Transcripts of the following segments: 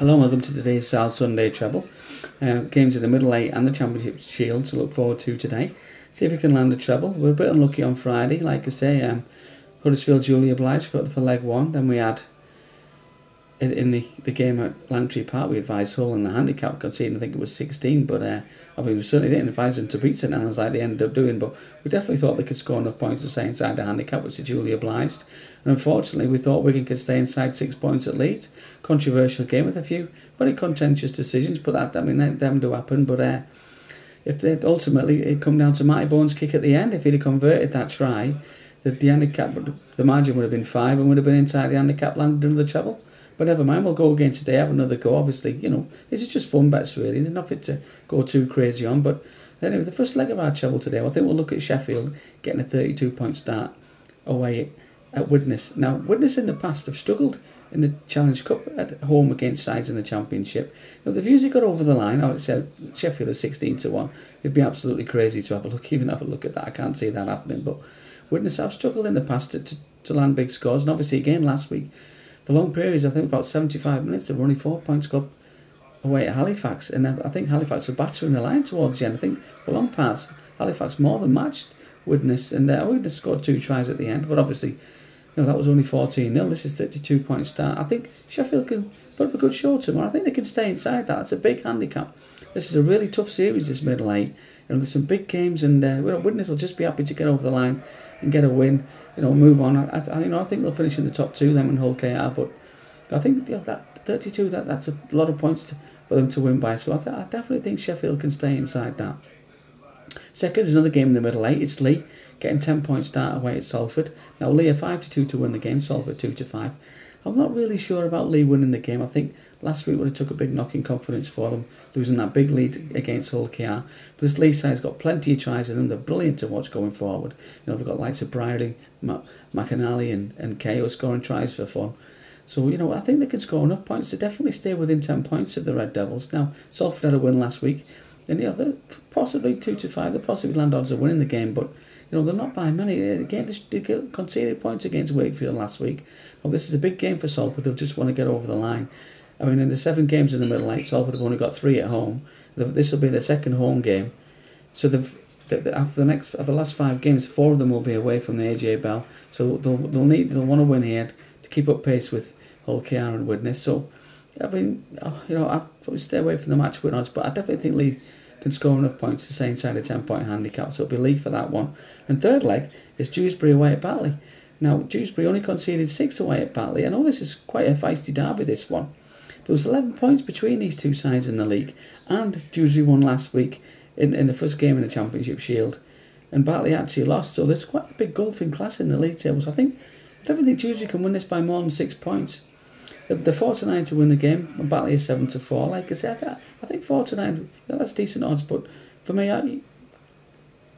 Hello, and welcome to today's SARL Sunday treble. Uh, games in the middle eight and the Championship Shield to look forward to today. See if we can land a treble. We are a bit unlucky on Friday, like I say. Um, Huddersfield duly obliged for, for leg one. Then we had in, in the, the game at Langtree Park, we advised Hull and the handicap conceding, I think it was 16, but uh, I mean, we certainly didn't advise them to beat St Helens like they ended up doing, but we definitely thought they could score enough points to stay inside the handicap, which they duly obliged. And unfortunately, we thought Wigan could stay inside six points at Leeds. Controversial game with a few very contentious decisions, but that, I mean, them, them do happen, but uh, if they ultimately it come down to Matty Bowen's kick at the end, if he'd have converted that try, the, the handicap, the margin would have been five and would have been inside the handicap, landed under the treble. But never mind, we'll go again today, have another go. Obviously, you know, this is just fun bets really. There's nothing to go too crazy on. But anyway, the first leg of our treble today, I think we'll look at Sheffield getting a 32 point start away at Widnes. Now, Widnes in the past have struggled in the Challenge Cup at home against sides in the Championship. Now, the views he got over the line, I would say Sheffield is 16 to 1. It'd be absolutely crazy to have a look, even have a look at that. I can't see that happening. But Widnes have struggled in the past to, to, to land big scores. And obviously, again, last week, for long periods, I think about 75 minutes, they were only four points club away at Halifax. And I think Halifax were battering the line towards the end. I think for long parts, Halifax more than matched Widnes. And uh, Widnes scored two tries at the end, but obviously, you know, that was only 14 0. This is 32 point start. I think Sheffield can put up a good show tomorrow. I think they can stay inside that. It's a big handicap. This is a really tough series, this middle eight. You know, there's some big games, and uh, Widnes will just be happy to get over the line and get a win you know, move on. I, I, you know, I think they'll finish in the top two, them and Hull KR, but I think you know, that 32, that, that's a lot of points to, for them to win by. So I, th- I definitely think Sheffield can stay inside that. Second is another game in the middle eight. It's Leigh getting 10 points start away at Salford. Now Leigh are 5 to 2 to win the game, Salford 2 to 5. I'm not really sure about Leigh winning the game. I think last week would have took a big knock in confidence for them, losing that big lead against Hull KR. But this Leigh side's got plenty of tries in them. They're brilliant to watch going forward. You know, they've got likes of Brierley, McInally and, and KO scoring tries for fun. So, you know, I think they can score enough points to definitely stay within 10 points of the Red Devils. Now, Salford had a win last week. And, you know, they're possibly 2 to 5. They possibly land odds of winning the game, but you know, they're not by many. Again, they conceded points against Wakefield last week. Well, this is a big game for Salford. They'll just want to get over the line. I mean, in the seven games in the middle eight, Salford have only got three at home. This will be their second home game. So they've, after the next, after the last five games, four of them will be away from the AJ Bell. So they'll, they'll need, they'll want to win here to keep up pace with KR and Widnes. So, I mean, oh, you know, I'll probably stay away from the match win odds, but I definitely think Leigh can score enough points to stay inside a 10 point handicap. So it'll be Leigh for that one. And third leg is Dewsbury away at Batley. Now, Dewsbury only conceded six away at Batley. I know this is quite a feisty derby, this one. There was 11 points between these two sides in the league. And Dewsbury won last week in, in the first game in the Championship Shield. And Batley actually lost. So there's quite a big gulfing class in the league tables. I think I don't think Dewsbury can win this by more than six points. They're four to nine to win the game, and Batley is seven to four. Like I said, I think four to nine, you know, that's decent odds. But for me, I,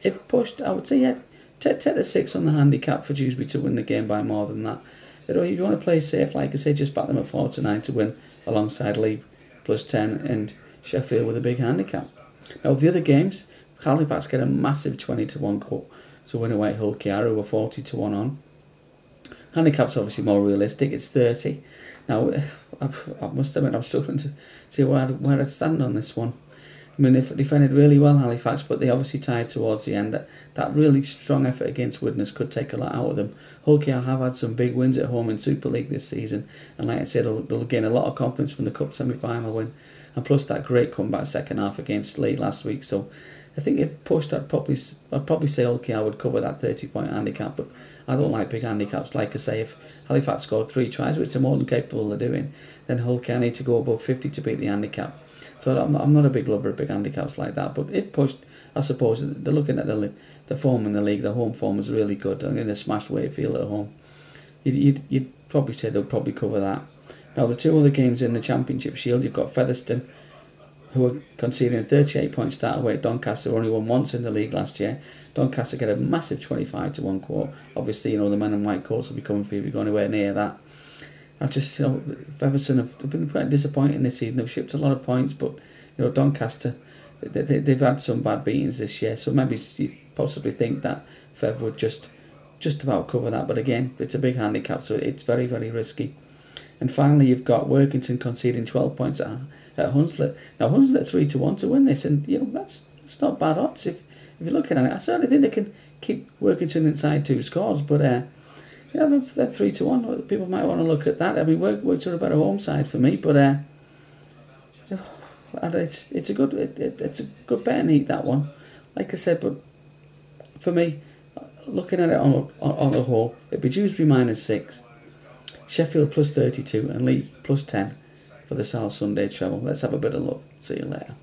if pushed, I would say yeah, take, take the six on the handicap for Dewsbury to win the game by more than that. You know, if you want to play safe, like I say, just back them at four to nine to win alongside Leigh plus ten and Sheffield with a big handicap. Now the other games, Halifax get a massive twenty to one quote to win away Hull who were forty to one on. Handicap's obviously more realistic; it's thirty. Now, I must admit, I'm struggling to see where I'd, where I'd stand on this one. I mean, they defended really well Halifax, but they obviously tied towards the end. That that really strong effort against Widnes could take a lot out of them. Hull KR have had some big wins at home in Super League this season, and like I said, they'll, they'll gain a lot of confidence from the Cup semi-final win, and plus that great comeback second half against Leigh last week. So I think if pushed, I'd probably I'd probably say okay, I would cover that thirty point handicap, but I don't like big handicaps. Like I say, if Halifax scored three tries, which they're more than capable of doing, then Hull can need to go above fifty to beat the handicap. So I'm not, I'm not a big lover of big handicaps like that. But if pushed, I suppose they're looking at the the form in the league. The home form is really good. I mean, they smashed Wakefield at home. You'd, you'd, you'd probably say they'll probably cover that. Now the two other games in the Championship Shield, you've got Featherstone who are conceding a 38 point start away at Doncaster, only won once in the league last year. Doncaster get a massive 25 to 1 quote. Obviously, you know, the men in white coats will be coming for you if you go anywhere near that. I just, you know, Featherstone have been quite disappointing this season. They've shipped a lot of points, but, you know, Doncaster, they, they, they've had some bad beatings this year, so maybe you possibly think that Fev would just just about cover that. But again, it's a big handicap, so it's very, very risky. And finally, you've got Workington conceding 12 points at, at Hunslet. Now, Hunslet 3 to 1 to win this, and you know that's, that's not bad odds if, if you're looking at it. I certainly think they can keep Workington inside two scores, but uh, yeah, they're, they're 3 to 1. People might want to look at that. I mean, Work, Work's sort of better home side for me, but uh, it's, it's, a good, it, it, it's a good bet and eat that one. Like I said, but for me, looking at it on, on, on the whole, it'd be Dewsbury minus 6. Sheffield plus 32 and Leigh plus 10 for the SARL Sunday treble. Let's have a bit of luck. See you later.